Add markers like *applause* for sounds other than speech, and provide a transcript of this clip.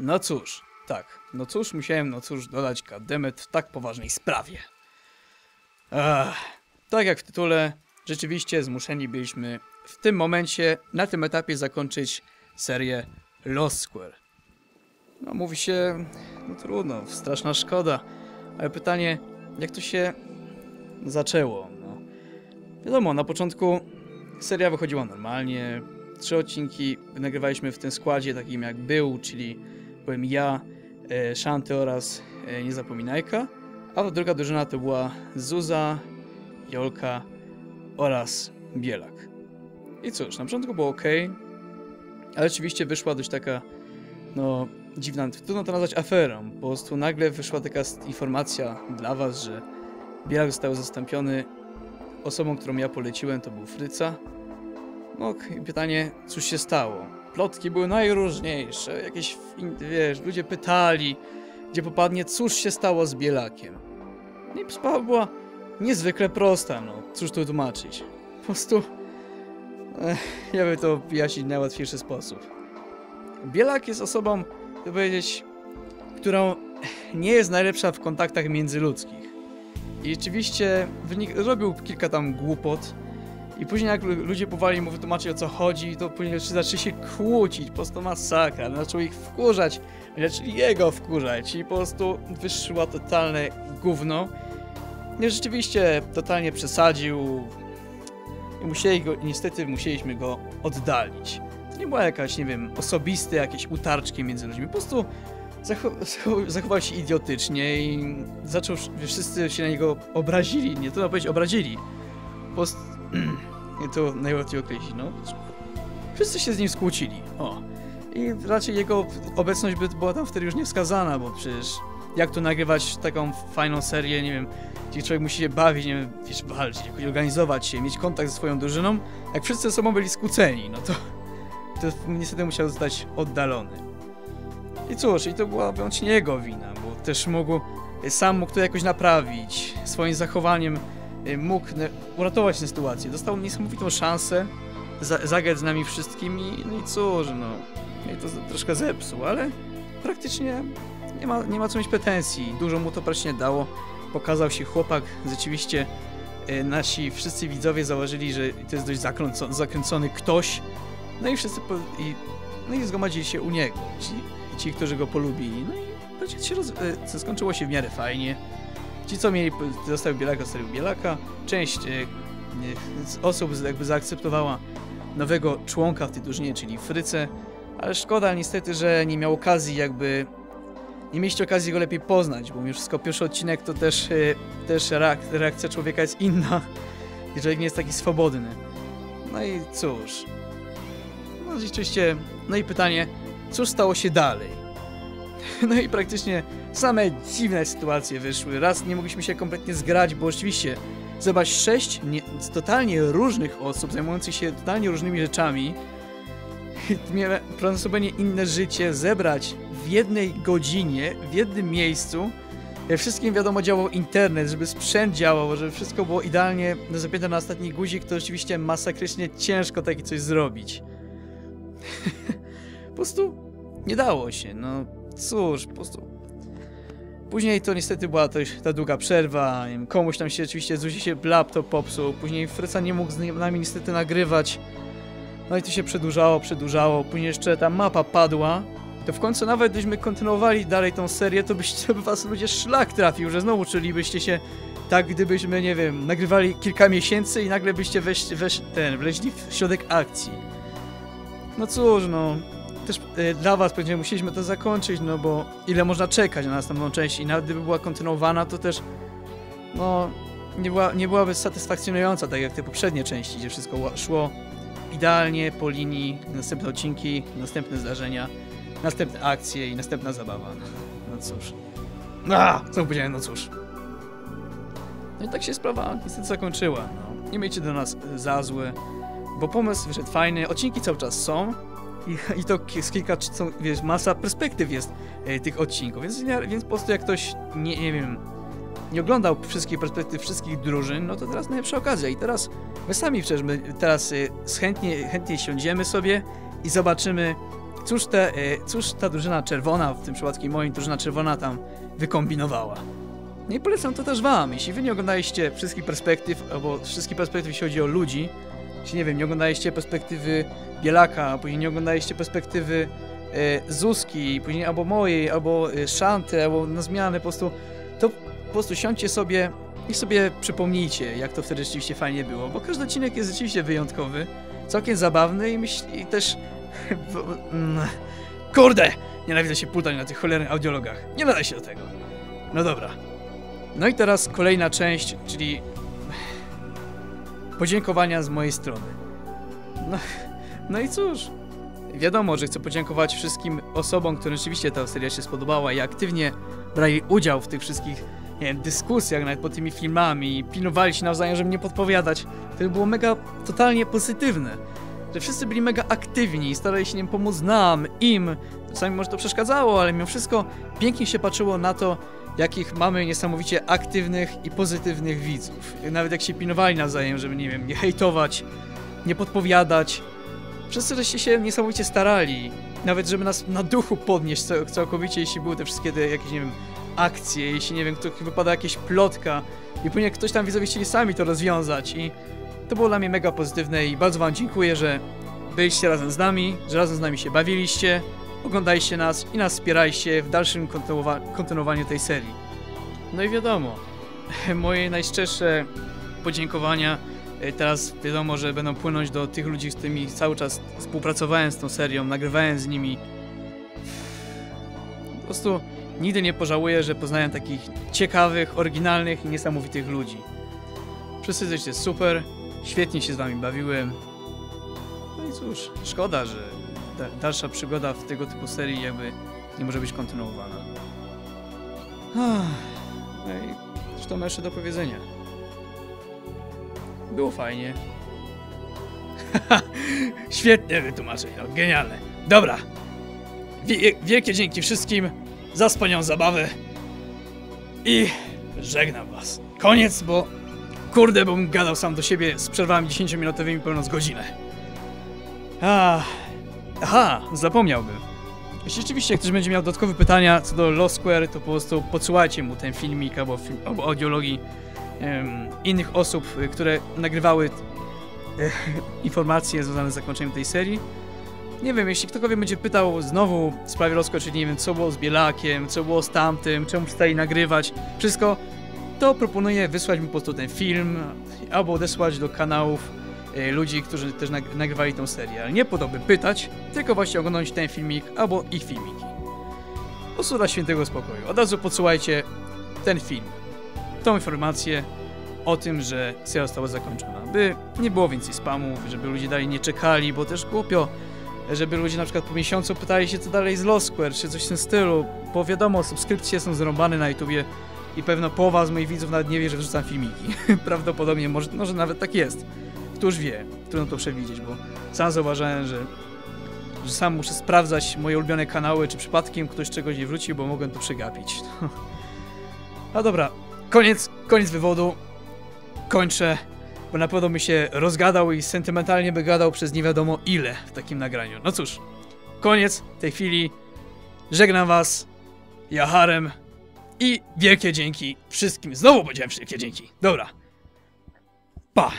No cóż, tak, no cóż, musiałem, no cóż, dodać kademet w tak poważnej sprawie. Tak jak w tytule, rzeczywiście zmuszeni byliśmy w tym momencie, na tym etapie zakończyć serię Lost Square. No mówi się, no trudno, straszna szkoda, ale pytanie, jak to się zaczęło? No, wiadomo, na początku seria wychodziła normalnie, trzy odcinki nagrywaliśmy w tym składzie takim jak był, czyli byłem ja, e, Shanty oraz e, Niezapominajka, a druga drużyna to była Zuza, Jolka oraz Bielak. I cóż, na początku było ok, ale oczywiście wyszła dość taka, no, dziwna, trudno to nazwać aferą. Po prostu nagle wyszła taka informacja dla was, że Bielak został zastąpiony osobą, którą ja poleciłem, to był Fryca. No pytanie, cóż się stało? Plotki były najróżniejsze, jakieś, wiesz, ludzie pytali, gdzie popadnie, cóż się stało z Bielakiem. I sprawa była niezwykle prosta, no, cóż tu tłumaczyć. Po prostu, ech, ja bym to wyjaśnić w najłatwiejszy sposób. Bielak jest osobą, chcę powiedzieć, którą nie jest najlepsza w kontaktach międzyludzkich. I rzeczywiście wynik, robił kilka tam głupot. I później jak lu- ludzie powali mu wytłumaczyć o co chodzi, to później zaczęli się kłócić, po prostu masakra. Zaczął ich wkurzać, zaczęli jego wkurzać i po prostu wyszła totalne gówno. I rzeczywiście totalnie przesadził i musieli go, niestety musieliśmy go oddalić. To nie była jakaś, nie wiem, osobiste jakieś utarczki między ludźmi, po prostu zacho zacho zachował się idiotycznie i zaczął, wszyscy się na niego obrazili, nie trudno powiedzieć obrazili. Po prostu, nie to najłatwiej określić, no. Wszyscy się z nim skłócili, o. I raczej jego obecność by była tam wtedy już niewskazana, bo przecież jak tu nagrywać taką fajną serię, nie wiem, gdzie człowiek musi się bawić, nie wiem, wiesz, walczyć, organizować się, mieć kontakt ze swoją drużyną, jak wszyscy ze sobą byli skłóceni, no to, to niestety musiał zostać oddalony. I cóż, i to była wyłącznie jego wina, bo też mógł, sam mógł to jakoś naprawić, swoim zachowaniem y, mógł ne- uratować tę sytuację. Dostał niesamowitą szansę za zagrać z nami wszystkimi, no i cóż, no, i to troszkę zepsuł, ale praktycznie nie ma, nie ma co mieć pretensji, dużo mu to praktycznie dało, pokazał się chłopak, rzeczywiście y, nasi wszyscy widzowie założyli, że to jest dość zakręcony, zakręcony ktoś, no i wszyscy, po, i, no i zgromadzili się u niego, ci, ci którzy go polubili, no i się roz, y, skończyło się w miarę fajnie. Ci, co mieli, zostały Bielaka, zostali u Bielaka. Część z osób jakby zaakceptowała nowego członka w tej drużynie, czyli Frycę, ale szkoda niestety, że nie miał okazji jakby nie mieliście okazji go lepiej poznać, bo mimo wszystko pierwszy odcinek to też, y, też reak reakcja człowieka jest inna *laughs* i człowiek nie jest taki swobodny. No i cóż. No rzeczywiście, no i pytanie, cóż stało się dalej? No i praktycznie same dziwne sytuacje wyszły. Raz nie mogliśmy się kompletnie zgrać, bo rzeczywiście zobacz, sześć nie, totalnie różnych osób zajmujących się totalnie różnymi rzeczami prawdopodobnie inne życie zebrać w jednej godzinie, w jednym miejscu. Wszystkim wiadomo działał internet, żeby sprzęt działał, żeby wszystko było idealnie zapięte na ostatni guzik, to rzeczywiście masakrycznie ciężko takie coś zrobić. *laughs* po prostu nie dało się, no cóż, po prostu. Później to niestety była to, ta długa przerwa, komuś tam się oczywiście Zuzi się laptop popsuł, później Fryca nie mógł z nami niestety nagrywać. No i to się przedłużało, przedłużało, później jeszcze ta mapa padła. To w końcu nawet gdybyśmy kontynuowali dalej tą serię, to byście by was ludzie szlak trafił, że znowu czulibyście się tak, gdybyśmy, nie wiem, nagrywali kilka miesięcy i nagle byście weź, weź ten, wleźli w środek akcji. No cóż, no, też e, dla was pewnie musieliśmy to zakończyć, no bo ile można czekać na następną część i nawet gdyby była kontynuowana, to też no nie, była, nie byłaby satysfakcjonująca, tak jak te poprzednie części, gdzie wszystko szło idealnie po linii, następne odcinki, następne zdarzenia, następne akcje i następna zabawa. No cóż. A, co powiedziałem, no cóż. No i tak się sprawa niestety zakończyła. No. Nie miejcie do nas e, za złe, bo pomysł wyszedł fajny, odcinki cały czas są i, i to z kilka, są, wiesz, masa perspektyw jest e, tych odcinków, więc, więc po prostu jak ktoś, nie, nie wiem, nie oglądał wszystkich perspektyw wszystkich drużyn, no to teraz najlepsza okazja i teraz my sami przecież my teraz y, chętnie, chętnie siądziemy sobie i zobaczymy cóż, te, e, cóż ta drużyna czerwona, w tym przypadku moim drużyna czerwona tam wykombinowała. No i polecam to też wam. Jeśli wy nie oglądaliście wszystkich perspektyw, albo wszystkich perspektyw, jeśli chodzi o ludzi, jeśli nie wiem, nie oglądaliście perspektywy Bielaka, później nie oglądaliście perspektywy e, Zuzki, później albo mojej, albo e, Szanty, albo na zmianę po prostu, to po prostu siądźcie sobie i sobie przypomnijcie, jak to wtedy rzeczywiście fajnie było, bo każdy odcinek jest rzeczywiście wyjątkowy, całkiem zabawny i myśl, i też... *laughs* mm, Kurde! Nienawidzę się putać na tych cholernych audiologach. Nie nada się do tego. No dobra. No i teraz kolejna część, czyli podziękowania z mojej strony. No, no i cóż, wiadomo, że chcę podziękować wszystkim osobom, którym rzeczywiście ta seria się spodobała i aktywnie brali udział w tych wszystkich nie wiem, dyskusjach nawet pod tymi filmami, pilnowali się nawzajem, żeby nie podpowiadać. To było mega totalnie pozytywne. Że wszyscy byli mega aktywni, starali się wiem, pomóc nam, im. Czasami może to przeszkadzało, ale mimo wszystko pięknie się patrzyło na to, jakich mamy niesamowicie aktywnych i pozytywnych widzów. Nawet jak się pilnowali nawzajem, żeby, nie wiem, nie hejtować, nie podpowiadać. Wszyscy żeście się niesamowicie starali. Nawet, żeby nas na duchu podnieść cał- całkowicie, jeśli były te wszystkie te jakieś, nie wiem, akcje, jeśli, nie wiem, kto, wypada jakaś plotka i później ktoś tam widzowie chcieli sami to rozwiązać i to było dla mnie mega pozytywne i bardzo wam dziękuję, że byliście razem z nami, że razem z nami się bawiliście, oglądaliście nas i nas wspieraliście w dalszym kontynuowa- kontynuowaniu tej serii. No i wiadomo, *laughs* moje najszczersze podziękowania e, teraz wiadomo, że będą płynąć do tych ludzi, z którymi cały czas współpracowałem z tą serią, nagrywałem z nimi. Po prostu nigdy nie pożałuję, że poznałem takich ciekawych, oryginalnych i niesamowitych ludzi. Wszyscy jesteście super, świetnie się z wami bawiłem. No i cóż, szkoda, że dalsza przygoda w tego typu serii jakby nie może być kontynuowana. No i zresztą mam jeszcze do powiedzenia. Było fajnie. *laughs* Świetnie wytłumaczenie, no genialne. Dobra. Wie- wielkie dzięki wszystkim za wspaniałą zabawę. I żegnam was. Koniec, bo kurde, bym gadał sam do siebie z przerwami 10-minutowymi pełną z godzinę. Ah. Aha, zapomniałbym. Jeśli rzeczywiście ktoś będzie miał dodatkowe pytania co do Lost Square, to po prostu podsyłajcie mu ten filmik albo, film, albo audiologii em, innych osób, y, które nagrywały e, *laughs* informacje związane z zakończeniem tej serii. Nie wiem, jeśli ktokolwiek będzie pytał znowu w sprawie Square, czyli nie wiem, co było z Bielakiem, co było z tamtym, czemu przestali nagrywać, wszystko, to proponuję wysłać mi po prostu ten film albo odesłać do kanałów ludzi, którzy też nag- nagrywali tą serię. Ale nie po to, by pytać, tylko właśnie oglądać ten filmik albo ich filmiki. Dla świętego spokoju. Od razu podsyłajcie ten film. Tą informację o tym, że seria została zakończona. By nie było więcej spamów, żeby ludzie dalej nie czekali, bo też głupio, żeby ludzie na przykład po miesiącu pytali się co dalej z Lost Square, czy coś w tym stylu, bo wiadomo, subskrypcje są zrąbane na YouTubie i pewno połowa z moich widzów nawet nie wie, że wrzucam filmiki. *laughs* Prawdopodobnie, może, może nawet tak jest. Któż wie, trudno to przewidzieć, bo sam zauważyłem, że, że sam muszę sprawdzać moje ulubione kanały, czy przypadkiem ktoś czegoś nie wrócił, bo mogłem to przegapić. A *laughs* dobra, koniec, koniec wywodu. Kończę, bo na pewno mi się rozgadał i sentymentalnie by gadał przez nie wiadomo ile w takim nagraniu. No cóż, koniec tej chwili. Żegnam was. Ja Harem. I wielkie dzięki wszystkim. Znowu powiedziałem wielkie dzięki. Dobra. Pa.